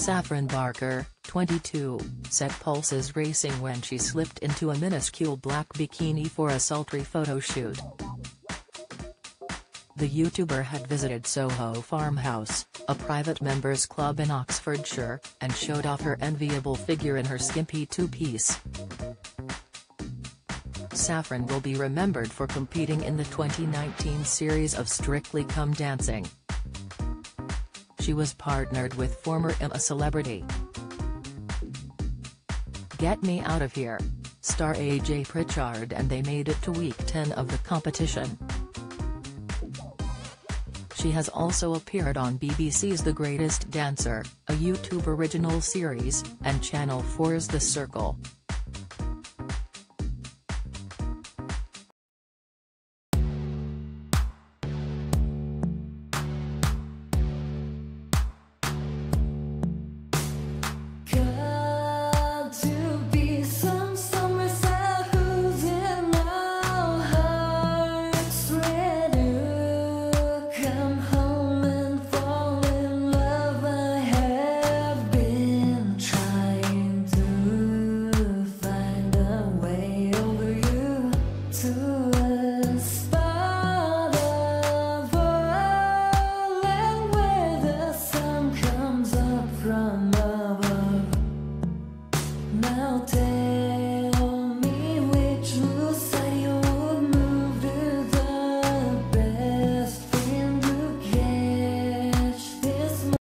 Saffron Barker, 22, set pulses racing when she slipped into a minuscule black bikini for a sultry photo shoot. The YouTuber had visited Soho Farmhouse, a private members club in Oxfordshire, and showed off her enviable figure in her skimpy two-piece. Saffron will be remembered for competing in the 2019 series of Strictly Come Dancing. She was partnered with former I'm Celebrity. Get Me Out of Here. Star AJ Pritchard and they made it to week 10 of the competition. She has also appeared on BBC's The Greatest Dancer, a YouTube original series, and Channel 4's The Circle.